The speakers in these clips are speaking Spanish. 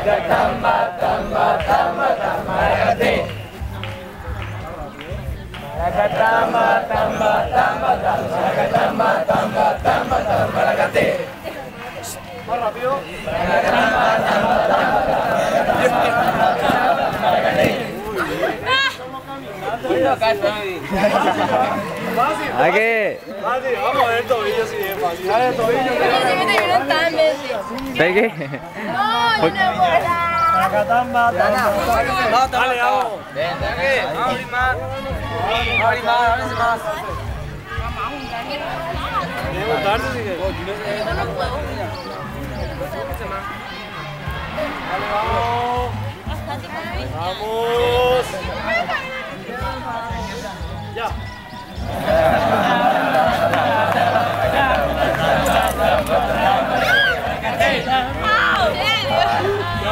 tambah tambah tambah tambah RT mereka tambah tambah tambah tambah mereka tambah tambah tambah tambah mereka RT mereka tambah tambah tambah tambah Fácil. Fácil. Vamos a ver el tobillo si es fácil. Dale el tobillo. Pegue. No, puedo. Tamba, tamba. Dale, vamos. Debe gustarse, si que- Dale, vamos. Vamos.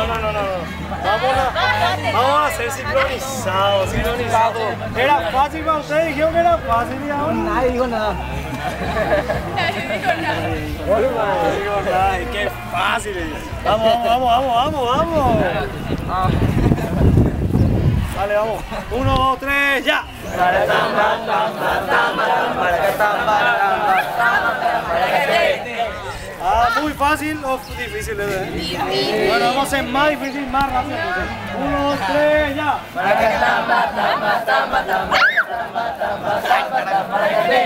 No, no, no, no. no. Vamos a, vamos a ser sincronizados, sincronizados. Era fácil para ustedes, dijeron que era fácil y ahora nadie dijo nada. No digo nada, y qué fácil es. Vamos, vamos, vamos, vamos, vamos, vamos. Dale, vamos. Uno, dos, tres, ya. Fácil o difícil, ¿eh? Bueno, vamos a hacer más difícil, más rápido. Uno, dos, tres, ya.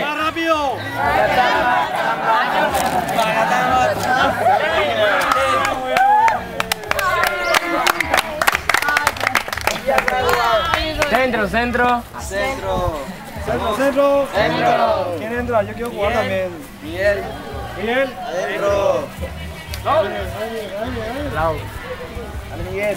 Más rápido. Centro, centro. Centro, centro. Centro. ¿Quién entra? Yo quiero jugar también. Miguel. Miguel. Adentro. Dale, Miguel.